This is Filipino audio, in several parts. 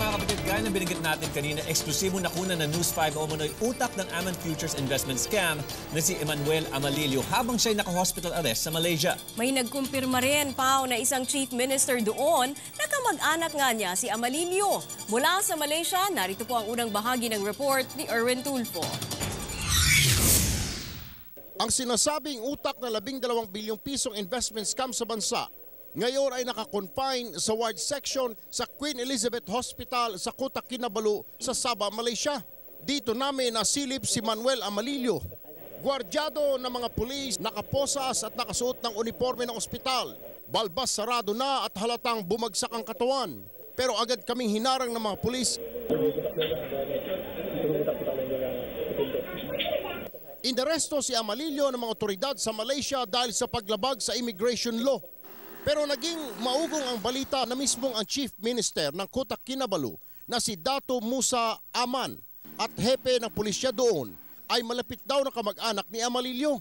mga kapatid, gaya ng binigit natin kanina, eksklusibo nakuna ng News 5 o umano'y utak ng Aman Futures Investment Scam na si Emmanuel Amalilio habang siya'y naka-hospital arrest sa Malaysia. May nagkumpirma rin, Pao, na isang chief minister doon na kamag-anak nga niya si Amalilio. Mula sa Malaysia, narito po ang unang bahagi ng report ni Erwin Tulfo. Ang sinasabing utak na 12 bilyong pisong investment scam sa bansa ngayon ay nakakonfine sa ward section sa Queen Elizabeth Hospital sa Kota Kinabalu sa Sabah, Malaysia. Dito namin nasilip si Manuel Amalilio. Gwardyado ng mga pulis, nakaposas at nakasuot ng uniforme ng ospital. Balbas sarado na at halatang bumagsak ang katawan. Pero agad kaming hinarang ng mga pulis Inaresto si Amalilio ng mga otoridad sa Malaysia dahil sa paglabag sa immigration law. Pero naging maugong ang balita na mismong ang Chief Minister ng Kota Kinabalu na si Dato Musa Aman at hepe ng pulisya doon ay malapit daw na kamag-anak ni Amalilio.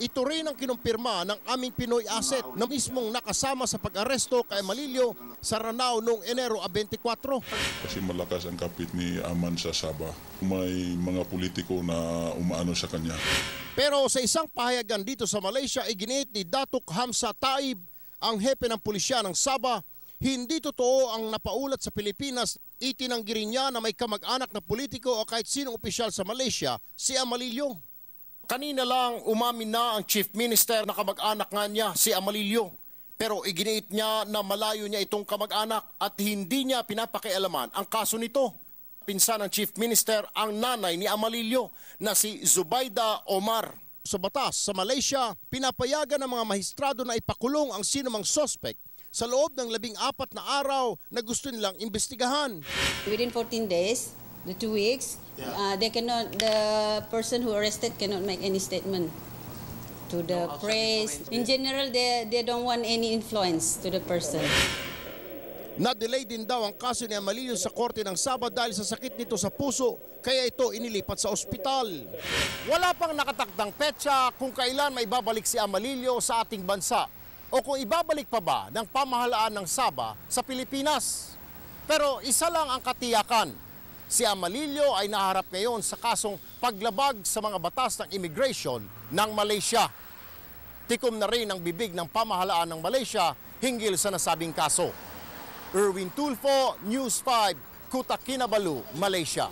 Ito rin ang kinumpirma ng aming Pinoy asset na mismong nakasama sa pag-aresto kay Amalilio sa Ranao noong Enero 24. Kasi malakas ang kapit ni Aman sa Sabah. May mga politiko na umaano sa kanya. Pero sa isang pahayagan dito sa Malaysia, iginiit ni Datuk Hamza Taib, ang hepe ng pulisya ng Sabah, hindi totoo ang napaulat sa Pilipinas. Itinanggi niya na may kamag-anak na politiko o kahit sinong opisyal sa Malaysia, si Amalilio. Kanina lang umamin na ang chief minister na kamag-anak nga niya, si Amalilio. Pero iginiit niya na malayo niya itong kamag-anak at hindi niya pinapakialaman ang kaso nito. Pinsan ng chief minister ang nanay ni Amalilio na si Zubaida Omar. Sa batas sa Malaysia, pinapayagan ng mga mahistrado na ipakulong ang sinumang sospek sa loob ng labing apat na araw na gusto nilang imbestigahan. Within 14 days, the two weeks, uh, they cannot. The person who arrested cannot make any statement to the press. In general, they they don't want any influence to the person. Na-delay din daw ang kaso ni Amalilio sa korte ng Sabado dahil sa sakit nito sa puso, kaya ito inilipat sa ospital. Wala pang nakatakdang petsa kung kailan may babalik si Amalilio sa ating bansa o kung ibabalik pa ba ng pamahalaan ng Saba sa Pilipinas. Pero isa lang ang katiyakan, si Amalilio ay naharap ngayon sa kasong paglabag sa mga batas ng immigration ng Malaysia. Tikom na rin ang bibig ng pamahalaan ng Malaysia hinggil sa nasabing kaso. Erwin Tulfo, News 5, Kuta Kinabalu, Malaysia.